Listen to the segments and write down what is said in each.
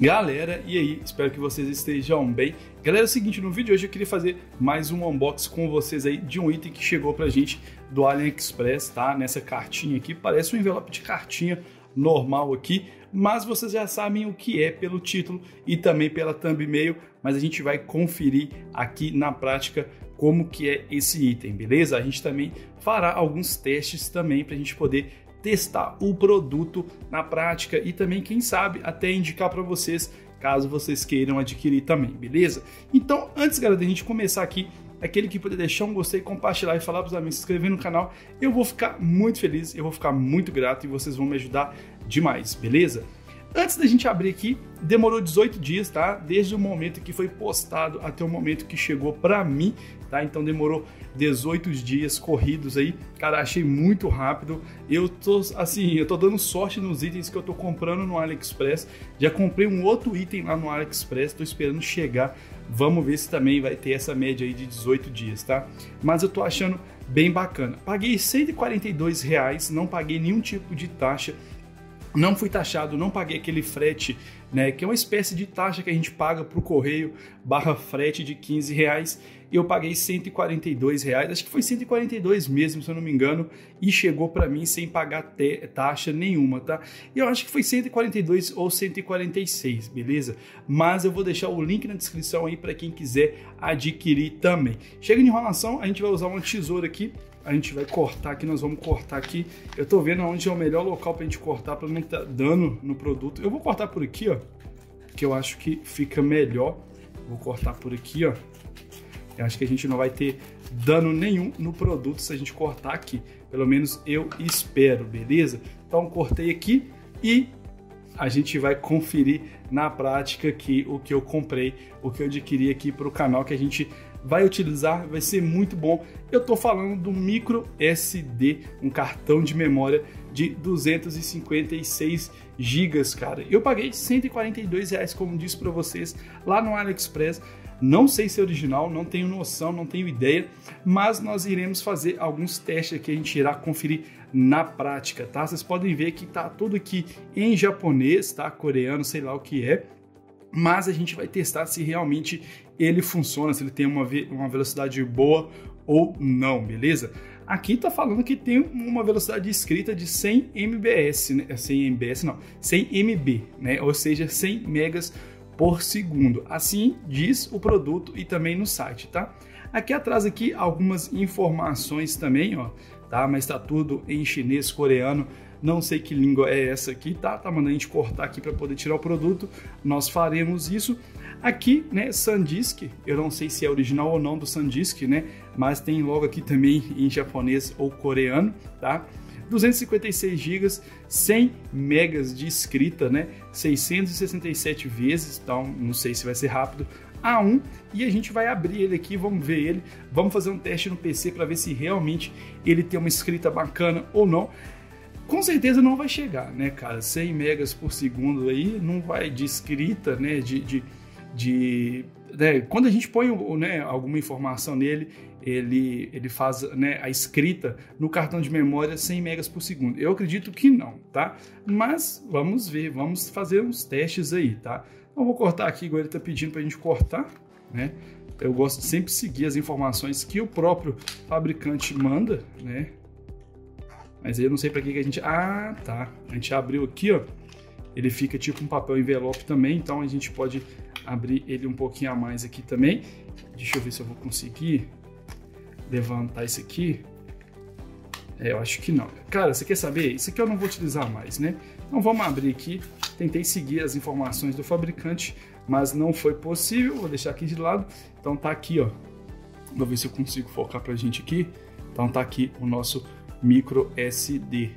Galera, e aí? Espero que vocês estejam bem. Galera, é o seguinte, no vídeo de hoje eu queria fazer mais um unboxing com vocês aí de um item que chegou pra gente do AliExpress, tá? Nessa cartinha aqui, parece um envelope de cartinha normal aqui, mas vocês já sabem o que é pelo título e também pela thumbnail, mas a gente vai conferir aqui na prática como que é esse item, beleza? A gente também fará alguns testes também para a gente poder testar o produto na prática e também, quem sabe, até indicar para vocês caso vocês queiram adquirir também, beleza? Então, antes, galera, da gente começar aqui, aquele que puder deixar um gostei, compartilhar e falar para os amigos, se inscrever no canal, eu vou ficar muito feliz, eu vou ficar muito grato e vocês vão me ajudar demais, beleza? Antes da gente abrir aqui, demorou 18 dias, tá? Desde o momento que foi postado até o momento que chegou para mim, tá? Então demorou 18 dias corridos aí. Cara, achei muito rápido. Eu tô assim, eu tô dando sorte nos itens que eu tô comprando no AliExpress. Já comprei um outro item lá no AliExpress, tô esperando chegar. Vamos ver se também vai ter essa média aí de 18 dias, tá? Mas eu tô achando bem bacana. Paguei 142 reais, não paguei nenhum tipo de taxa não fui taxado, não paguei aquele frete, né, que é uma espécie de taxa que a gente paga para o correio barra frete de 15 reais. Eu paguei 142 reais, acho que foi 142 mesmo, se eu não me engano, e chegou para mim sem pagar taxa nenhuma, tá? Eu acho que foi 142 ou 146, beleza? Mas eu vou deixar o link na descrição aí para quem quiser adquirir também. Chega de enrolação, a gente vai usar uma tesoura aqui a gente vai cortar aqui, nós vamos cortar aqui. Eu tô vendo onde é o melhor local pra gente cortar, pra não dar dano no produto. Eu vou cortar por aqui, ó, que eu acho que fica melhor. Vou cortar por aqui, ó. Eu acho que a gente não vai ter dano nenhum no produto se a gente cortar aqui. Pelo menos eu espero, beleza? Então cortei aqui e a gente vai conferir na prática aqui o que eu comprei, o que eu adquiri aqui para o canal que a gente vai utilizar, vai ser muito bom. Eu estou falando do micro SD, um cartão de memória de 256 gigas, cara. Eu paguei 142 reais, como disse para vocês, lá no AliExpress. Não sei se é original, não tenho noção, não tenho ideia, mas nós iremos fazer alguns testes que a gente irá conferir na prática, tá? Vocês podem ver que tá tudo aqui em japonês, tá? Coreano, sei lá o que é mas a gente vai testar se realmente ele funciona, se ele tem uma, uma velocidade boa ou não, beleza? Aqui tá falando que tem uma velocidade de escrita de 100 mbs, né? 100 mbs não, 100 mb, né? Ou seja, 100 megas por segundo. Assim diz o produto e também no site, tá? Aqui atrás aqui algumas informações também, ó, tá? Mas tá tudo em chinês, coreano, não sei que língua é essa aqui, tá? Tá mandando a gente cortar aqui para poder tirar o produto. Nós faremos isso. Aqui, né, SanDisk, eu não sei se é original ou não do SanDisk, né? Mas tem logo aqui também em japonês ou coreano, tá? 256 GB, 100 megas de escrita, né? 667 vezes, então não sei se vai ser rápido. A1 e a gente vai abrir ele aqui, vamos ver ele, vamos fazer um teste no PC para ver se realmente ele tem uma escrita bacana ou não com certeza não vai chegar, né, cara? 100 megas por segundo aí não vai de escrita, né? De, de, de né? quando a gente põe né, alguma informação nele, ele, ele faz né, a escrita no cartão de memória 100 megas por segundo. Eu acredito que não, tá? Mas vamos ver, vamos fazer uns testes aí, tá? Então vou cortar aqui, igual ele está pedindo para a gente cortar, né? Eu gosto de sempre seguir as informações que o próprio fabricante manda, né? Mas aí eu não sei para que, que a gente... Ah, tá. A gente abriu aqui, ó. Ele fica tipo um papel envelope também, então a gente pode abrir ele um pouquinho a mais aqui também. Deixa eu ver se eu vou conseguir levantar isso aqui. É, eu acho que não. Cara, você quer saber? Isso aqui eu não vou utilizar mais, né? Então vamos abrir aqui. Tentei seguir as informações do fabricante, mas não foi possível. Vou deixar aqui de lado. Então tá aqui, ó. Vou ver se eu consigo focar pra gente aqui. Então tá aqui o nosso micro SD.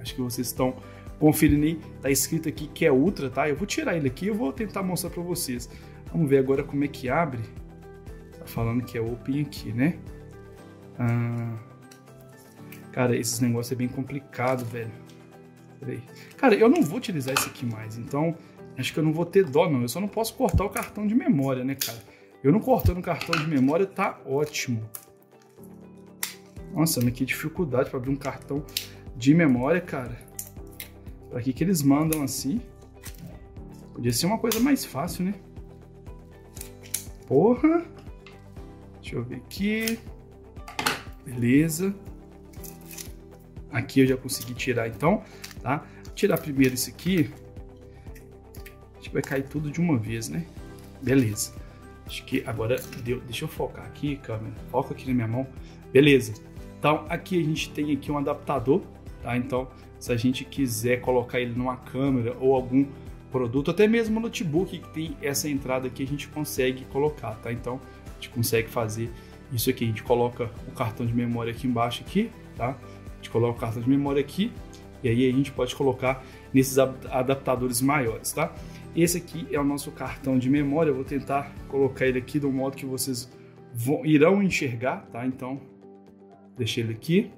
Acho que vocês estão conferindo tá escrito aqui que é Ultra, tá? Eu vou tirar ele aqui, eu vou tentar mostrar para vocês. Vamos ver agora como é que abre. Tá falando que é Open aqui, né? Ah, cara, esses negócios é bem complicado, velho. Peraí. Cara, eu não vou utilizar esse aqui mais, então acho que eu não vou ter dó, não. Eu só não posso cortar o cartão de memória, né, cara? Eu não cortando o cartão de memória tá ótimo. Nossa, mas que dificuldade para abrir um cartão de memória, cara. Para que que eles mandam assim? Podia ser uma coisa mais fácil, né? Porra. Deixa eu ver aqui. Beleza. Aqui eu já consegui tirar então, tá? Tirar primeiro isso aqui. Acho que vai cair tudo de uma vez, né? Beleza. Acho que agora deu. Deixa eu focar aqui, câmera. Foca aqui na minha mão. Beleza. Então aqui a gente tem aqui um adaptador, tá? Então se a gente quiser colocar ele numa câmera ou algum produto, até mesmo notebook que tem essa entrada aqui, a gente consegue colocar, tá? Então a gente consegue fazer isso aqui. A gente coloca o cartão de memória aqui embaixo aqui, tá? A gente coloca o cartão de memória aqui e aí a gente pode colocar nesses adaptadores maiores, tá? Esse aqui é o nosso cartão de memória. Eu vou tentar colocar ele aqui do modo que vocês vão, irão enxergar, tá? Então Deixei ele aqui.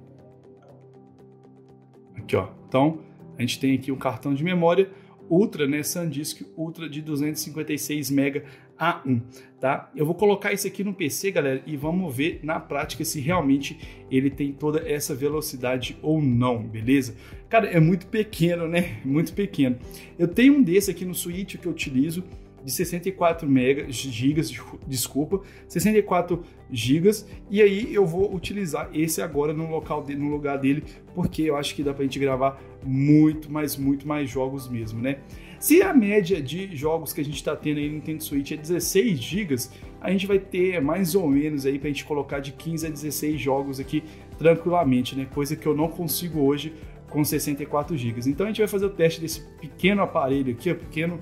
Aqui, ó. Então, a gente tem aqui um cartão de memória Ultra, né, SanDisk Ultra de 256 MB A1, tá? Eu vou colocar isso aqui no PC, galera, e vamos ver na prática se realmente ele tem toda essa velocidade ou não, beleza? Cara, é muito pequeno, né? Muito pequeno. Eu tenho um desse aqui no Switch que eu utilizo, de 64 megas, gigas, desculpa, 64 gigas, e aí eu vou utilizar esse agora no local de, no lugar dele, porque eu acho que dá pra gente gravar muito, mas muito mais jogos mesmo, né? Se a média de jogos que a gente está tendo aí no Nintendo Switch é 16 GB, a gente vai ter mais ou menos aí para a gente colocar de 15 a 16 jogos aqui tranquilamente, né? Coisa que eu não consigo hoje com 64 GB. Então a gente vai fazer o teste desse pequeno aparelho aqui, ó, pequeno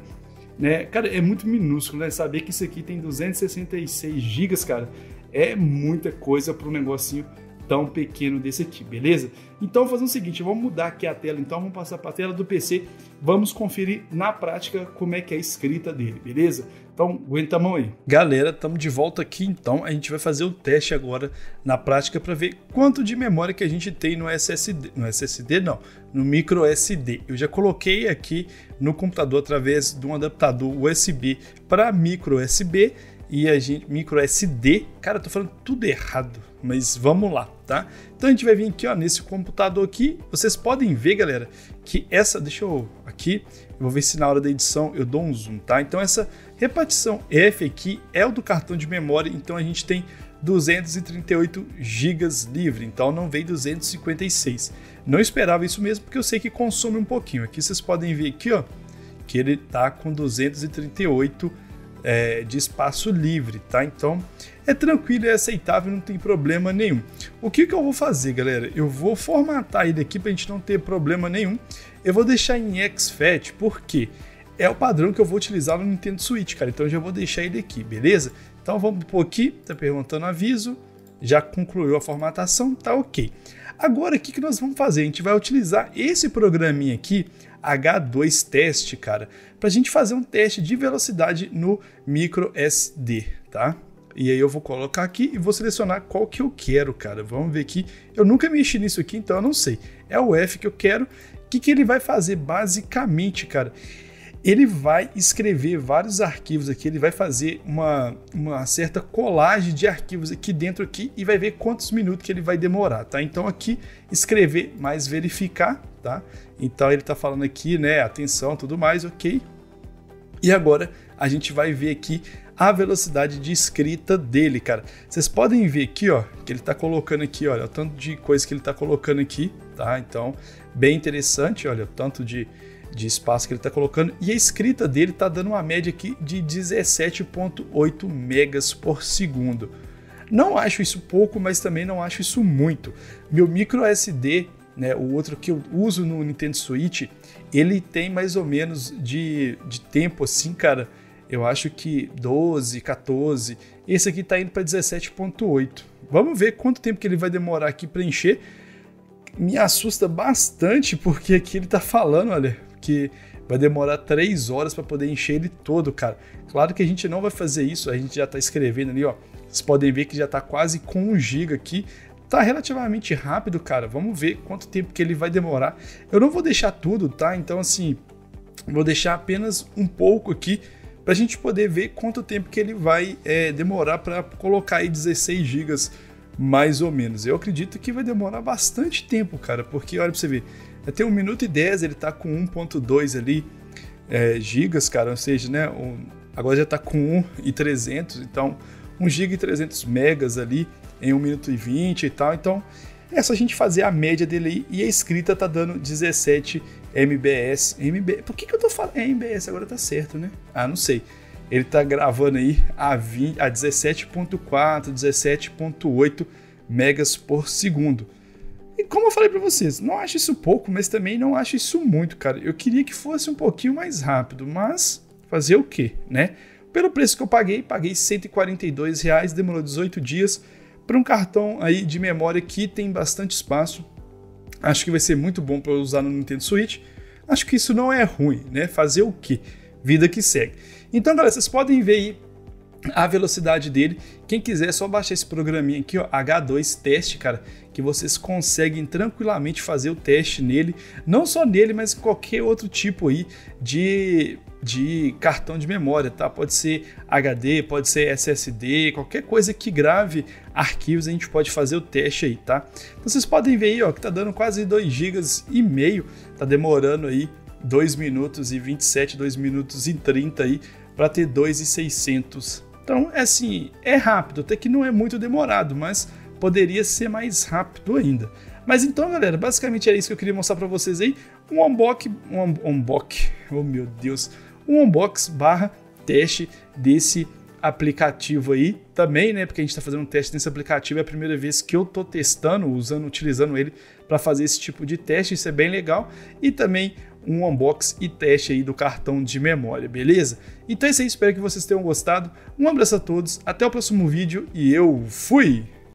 né? Cara, é muito minúsculo, né? Saber que isso aqui tem 266 GB, cara, é muita coisa para um negocinho tão pequeno desse aqui, beleza? Então, fazer o seguinte, vamos mudar aqui a tela, então vamos passar para a tela do PC, vamos conferir na prática como é que é a escrita dele, beleza? Então, aguenta a mão aí. Galera, estamos de volta aqui, então a gente vai fazer o teste agora na prática para ver quanto de memória que a gente tem no SSD, no SSD não, no micro SD. Eu já coloquei aqui no computador através de um adaptador USB para micro USB e a gente micro SD. Cara, eu tô falando tudo errado, mas vamos lá, tá? Então a gente vai vir aqui, ó, nesse computador aqui. Vocês podem ver, galera, que essa, deixa eu aqui, eu vou ver se na hora da edição eu dou um zoom, tá? Então essa repartição F aqui é o do cartão de memória, então a gente tem 238 GB livre, então não veio 256. Não esperava isso mesmo, porque eu sei que consome um pouquinho. Aqui vocês podem ver aqui, ó, que ele tá com 238 GB é, de espaço livre, tá? Então é tranquilo, é aceitável, não tem problema nenhum. O que, que eu vou fazer, galera? Eu vou formatar ele aqui para a gente não ter problema nenhum. Eu vou deixar em exFAT, porque é o padrão que eu vou utilizar no Nintendo Switch, cara. Então eu já vou deixar ele aqui, beleza? Então vamos por aqui, tá perguntando aviso, já concluiu a formatação, tá ok. Agora o que, que nós vamos fazer? A gente vai utilizar esse programinha aqui H2 Test, cara, para a gente fazer um teste de velocidade no micro SD, tá? E aí eu vou colocar aqui e vou selecionar qual que eu quero, cara. Vamos ver aqui. Eu nunca mexi nisso aqui, então eu não sei. É o F que eu quero. O que, que ele vai fazer basicamente, cara? Ele vai escrever vários arquivos aqui, ele vai fazer uma, uma certa colagem de arquivos aqui dentro aqui e vai ver quantos minutos que ele vai demorar, tá? Então aqui escrever mais verificar, tá? Então ele tá falando aqui, né, atenção, tudo mais, ok? E agora a gente vai ver aqui a velocidade de escrita dele, cara. Vocês podem ver aqui, ó, que ele tá colocando aqui, olha, o tanto de coisa que ele tá colocando aqui, tá? Então, bem interessante, olha, o tanto de de espaço que ele está colocando e a escrita dele está dando uma média aqui de 17.8 megas por segundo. Não acho isso pouco, mas também não acho isso muito. Meu micro SD, né, o outro que eu uso no Nintendo Switch, ele tem mais ou menos de, de tempo assim, cara. Eu acho que 12, 14. Esse aqui está indo para 17.8. Vamos ver quanto tempo que ele vai demorar aqui para encher. Me assusta bastante porque aqui ele está falando, olha, que vai demorar três horas para poder encher ele todo, cara. Claro que a gente não vai fazer isso, a gente já está escrevendo ali, ó. Vocês podem ver que já está quase com um giga aqui. Tá relativamente rápido, cara. Vamos ver quanto tempo que ele vai demorar. Eu não vou deixar tudo, tá? Então, assim, vou deixar apenas um pouco aqui para a gente poder ver quanto tempo que ele vai é, demorar para colocar aí 16 gigas mais ou menos. Eu acredito que vai demorar bastante tempo, cara, porque olha para você ver, até 1 minuto e 10 ele tá com 1.2 ali é, gigas, cara, ou seja, né, um, agora já está com 1 e 300, então 1 GB e 300 megas ali em 1 minuto e 20 e tal, então é só a gente fazer a média dele aí e a escrita tá dando 17 MBS. MB... Por que, que eu tô falando? É MBS, agora tá certo, né? Ah, não sei. Ele tá gravando aí a, 20, a 17.4, 17.8 megas por segundo. E como eu falei para vocês, não acho isso pouco, mas também não acho isso muito, cara. Eu queria que fosse um pouquinho mais rápido, mas fazer o quê, né? Pelo preço que eu paguei, paguei 142 reais, demorou 18 dias para um cartão aí de memória que tem bastante espaço. Acho que vai ser muito bom para usar no Nintendo Switch. Acho que isso não é ruim, né? Fazer o quê? Vida que segue. Então, galera, vocês podem ver aí a velocidade dele. Quem quiser é só baixar esse programinha aqui, ó, H2 Teste, cara, que vocês conseguem tranquilamente fazer o teste nele, não só nele, mas qualquer outro tipo aí de de cartão de memória, tá? Pode ser HD, pode ser SSD, qualquer coisa que grave arquivos a gente pode fazer o teste aí, tá? Então vocês podem ver aí, ó, que tá dando quase 2 GB e meio, tá demorando aí 2 minutos e 27, 2 minutos e 30 aí para ter 2,600. Então, é assim, é rápido, até que não é muito demorado, mas poderia ser mais rápido ainda. Mas então, galera, basicamente era isso que eu queria mostrar para vocês aí, um unbox, um unbox, oh meu Deus, um unbox barra teste desse aplicativo aí também, né? Porque a gente está fazendo um teste nesse aplicativo, é a primeira vez que eu estou testando, usando, utilizando ele para fazer esse tipo de teste, isso é bem legal. E também um unbox e teste aí do cartão de memória, beleza? Então é isso aí, espero que vocês tenham gostado. Um abraço a todos, até o próximo vídeo e eu fui!